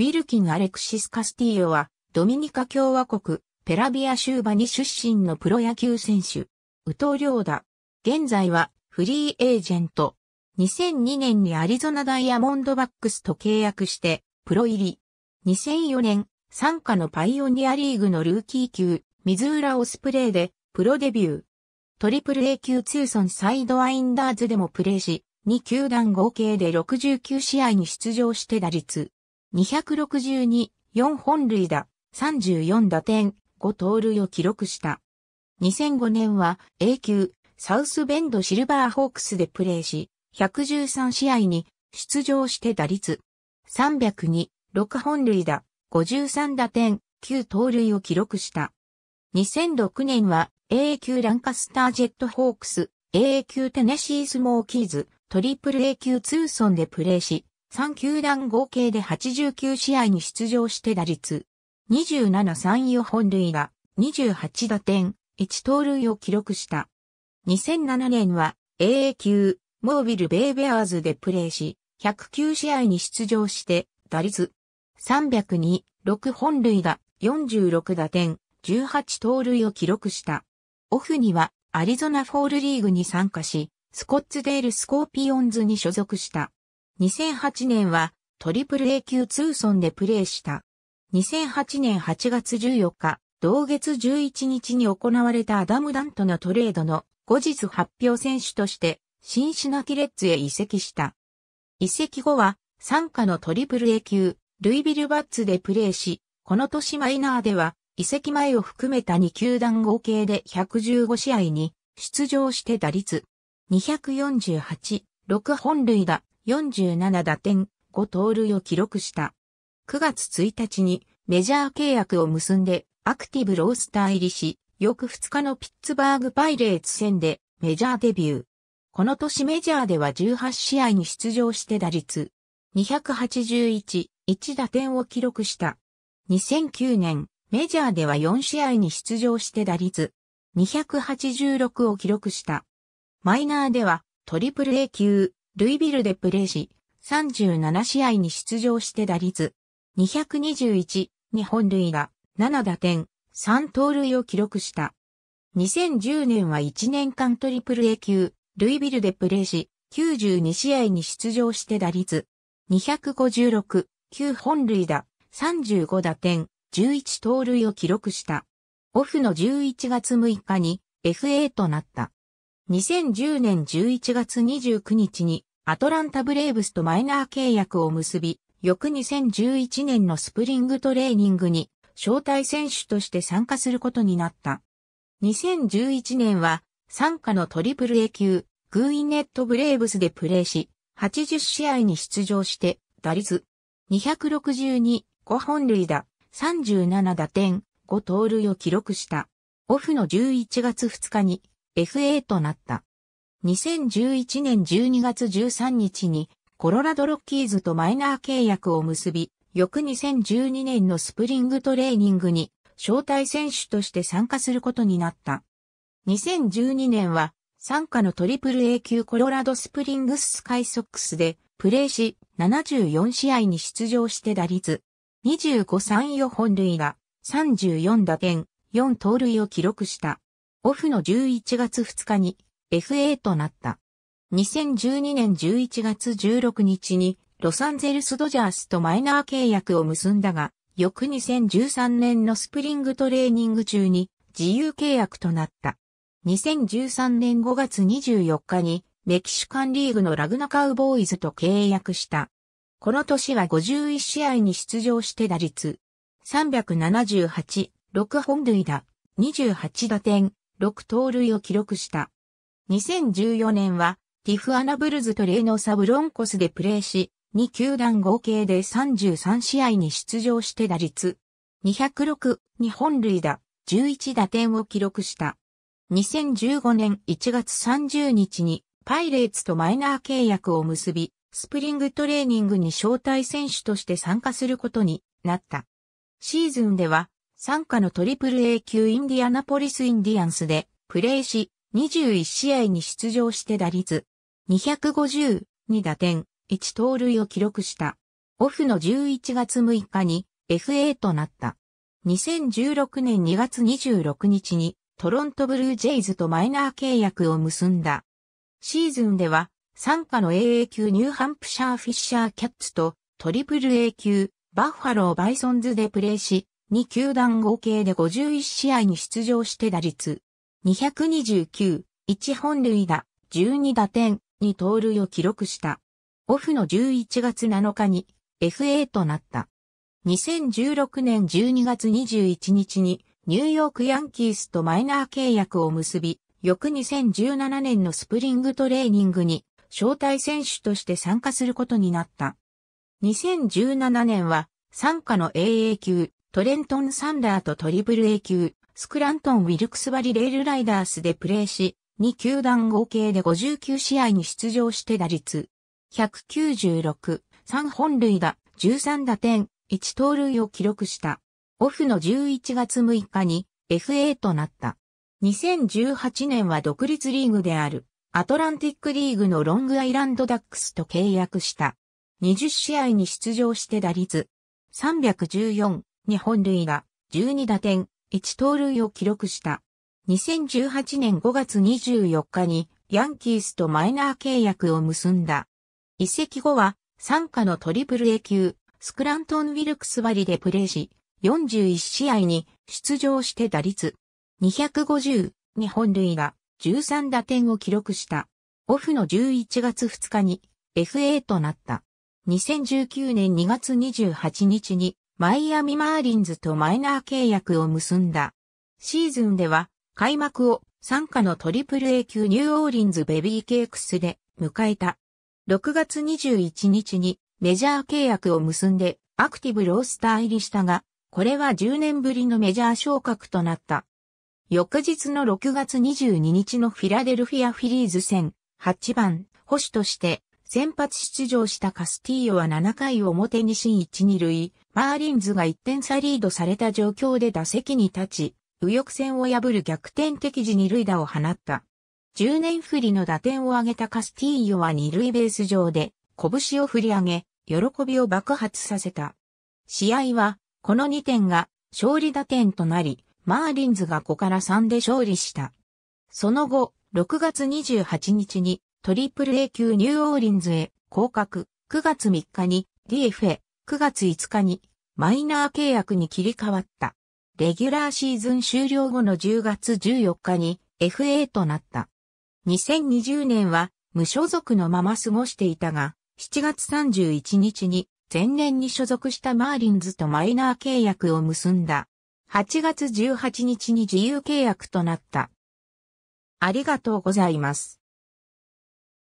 ウィルキン・アレクシス・カスティーヨは、ドミニカ共和国、ペラビア州バニ出身のプロ野球選手。宇藤良だ。現在は、フリーエージェント。2002年にアリゾナダイヤモンドバックスと契約して、プロ入り。2004年、参加のパイオニアリーグのルーキー級、水浦オスプレイで、プロデビュー。トリプル A 級ツーソンサイドワインダーズでもプレーし、2球団合計で69試合に出場して打率。262、4本塁打、34打点、5盗塁を記録した。2005年は A 級サウスベンドシルバーホークスでプレーし、113試合に出場して打率。302、6本塁打、53打点、9盗塁を記録した。2006年は A 級ランカスタージェットホークス、AA 級テネシースモーキーズ、トリプル A 級ツーソンでプレーし、3球団合計で89試合に出場して打率。27-34本塁打、28打点、1盗塁を記録した。2007年は AA 級モービルベイベアーズでプレーし、109試合に出場して打率302、6本塁打、46打点、18盗塁を記録した。オフにはアリゾナフォールリーグに参加し、スコッツデールスコーピオンズに所属した。2008年はトリプル A 級ツーソンでプレーした。2008年8月14日、同月11日に行われたアダム・ダントのトレードの後日発表選手としてシンシナキレッツへ移籍した。移籍後は参加のトリプル A 級ルイビルバッツでプレーし、この年マイナーでは移籍前を含めた2球団合計で115試合に出場して打率248、6本塁打、47打点、5盗塁を記録した。9月1日にメジャー契約を結んでアクティブロースター入りし、翌2日のピッツバーグパイレーツ戦でメジャーデビュー。この年メジャーでは18試合に出場して打率281、1打点を記録した。2009年、メジャーでは4試合に出場して打率286を記録した。マイナーではトリプル A 級、ルイビルでプレーし、37試合に出場して打率221、2本塁打、7打点、3盗塁を記録した。2010年は1年間トリプル A 級、ルイビルでプレーし、92試合に出場して打率256、9本塁打、35打点、11盗塁を記録した。オフの11月6日に FA となった。2010年11月29日にアトランタブレーブスとマイナー契約を結び、翌2011年のスプリングトレーニングに招待選手として参加することになった。2011年は参加のトリプル A 級グーイネットブレーブスでプレーし、80試合に出場して打率262、5本塁打、37打点、5盗塁を記録した。オフの11月2日に FA となった。2011年12月13日にコロラドロッキーズとマイナー契約を結び、翌2012年のスプリングトレーニングに招待選手として参加することになった。2012年は参加のトリプル A 級コロラドスプリングススカイソックスでプレーし74試合に出場して打率25-34本塁打34打点4盗塁を記録した。オフの11月2日に FA となった。2012年11月16日にロサンゼルスドジャースとマイナー契約を結んだが、翌2013年のスプリングトレーニング中に自由契約となった。2013年5月24日にメキシカンリーグのラグナカウボーイズと契約した。この年は51試合に出場して打率378、6本塁打、28打点、6盗塁を記録した。2014年はティフアナブルズとレイノサブロンコスでプレーし、2球団合計で33試合に出場して打率206、2本塁打、11打点を記録した。2015年1月30日にパイレーツとマイナー契約を結び、スプリングトレーニングに招待選手として参加することになった。シーズンでは、傘下のトリプル A 級インディアナポリスインディアンスでプレーし、21試合に出場して打率252打点、1盗塁を記録した。オフの11月6日に FA となった。2016年2月26日にトロントブルージェイズとマイナー契約を結んだ。シーズンでは、傘下の AA 級ニューハンプシャーフィッシャーキャッツとトリプル A 級バッファローバイソンズでプレーし、2球団合計で51試合に出場して打率229、1本塁打、12打点、に盗塁を記録した。オフの11月7日に FA となった。2016年12月21日にニューヨークヤンキースとマイナー契約を結び、翌2017年のスプリングトレーニングに招待選手として参加することになった。2017年は参加の AA 級トレントン・サンダーとトリプル A 級スクラントン・ウィルクスバリ・レールライダースでプレーし、2球団合計で59試合に出場して打率196、3本塁打、13打点、1盗塁を記録した。オフの11月6日に FA となった。2018年は独立リーグであるアトランティックリーグのロングアイランドダックスと契約した。20試合に出場して打率314、2本塁打、12打点、1盗塁を記録した。2018年5月24日にヤンキースとマイナー契約を結んだ。移籍後は、参加のトリプル A 級、スクラントン・ウィルクス割でプレーし、41試合に出場して打率250、2本塁打、13打点を記録した。オフの11月2日に FA となった。2019年2月28日にマイアミマーリンズとマイナー契約を結んだ。シーズンでは開幕を傘下のトリプル A 級ニューオーリンズベビーケークスで迎えた。6月21日にメジャー契約を結んでアクティブロースター入りしたが、これは10年ぶりのメジャー昇格となった。翌日の6月22日のフィラデルフィアフィリーズ戦、8番、保守として先発出場したカスティーヨは7回表に新1、2塁、マーリンズが1点差リードされた状況で打席に立ち、右翼線を破る逆転的時二塁打を放った。10年振りの打点を挙げたカスティーヨは二塁ベース上で拳を振り上げ、喜びを爆発させた。試合は、この2点が勝利打点となり、マーリンズが5から3で勝利した。その後、6月28日にトリプル A 級ニューオーリンズへ降格、9月3日に DFA、9月5日にマイナー契約に切り替わった。レギュラーシーズン終了後の10月14日に FA となった。2020年は無所属のまま過ごしていたが、7月31日に前年に所属したマーリンズとマイナー契約を結んだ。8月18日に自由契約となった。ありがとうございます。